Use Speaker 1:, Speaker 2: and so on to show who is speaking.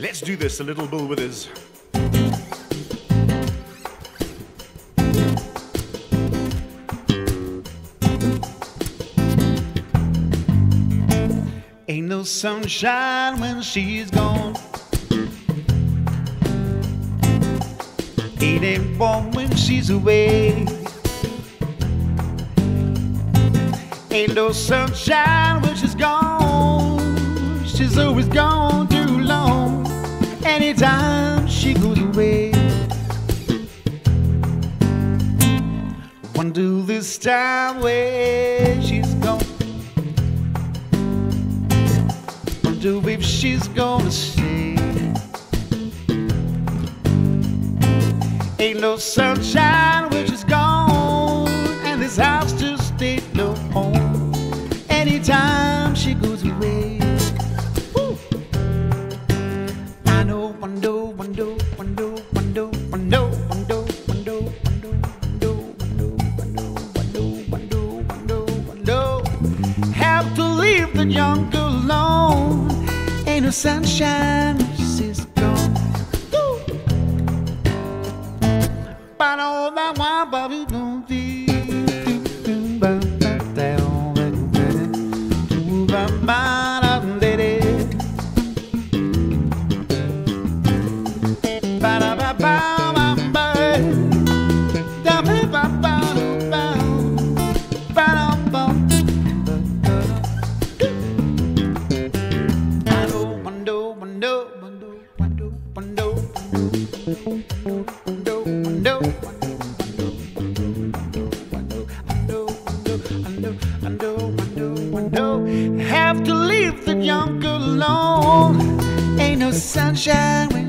Speaker 1: Let's do this, a little Bill Withers. Ain't no sunshine when she's gone. It ain't warm when she's away. Ain't no sunshine when she's gone. She's always gone. Anytime she goes away. Wonder this time where she's gone. Wonder if she's gonna stay. Ain't no sunshine But all that one, but we don't be. Have to leave the girl alone. Ain't no sunshine